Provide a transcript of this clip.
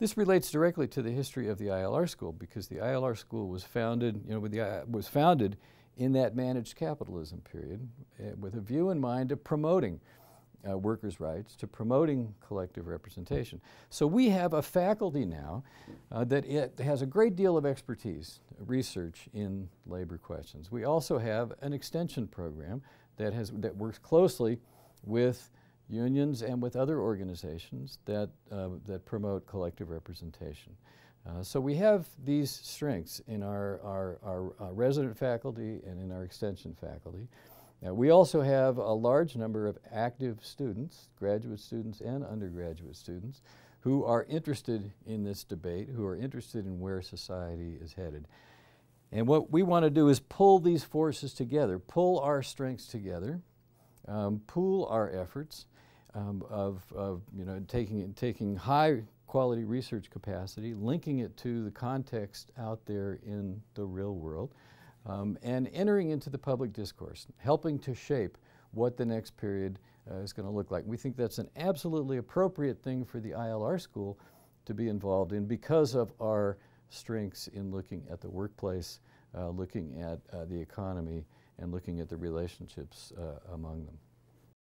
This relates directly to the history of the ILR school because the ILR school was founded, you know, the, was founded in that managed capitalism period uh, with a view in mind of promoting uh, workers' rights, to promoting collective representation. So we have a faculty now uh, that has a great deal of expertise, research in labor questions. We also have an extension program that, has, that works closely with unions and with other organizations that, uh, that promote collective representation. Uh, so we have these strengths in our, our, our uh, resident faculty and in our extension faculty. Now, we also have a large number of active students, graduate students and undergraduate students, who are interested in this debate, who are interested in where society is headed. And what we want to do is pull these forces together, pull our strengths together, um, pool our efforts um, of, of, you know, taking, taking high quality research capacity, linking it to the context out there in the real world, um, and entering into the public discourse, helping to shape what the next period uh, is going to look like. We think that's an absolutely appropriate thing for the ILR school to be involved in because of our strengths in looking at the workplace, uh, looking at uh, the economy, and looking at the relationships uh, among them.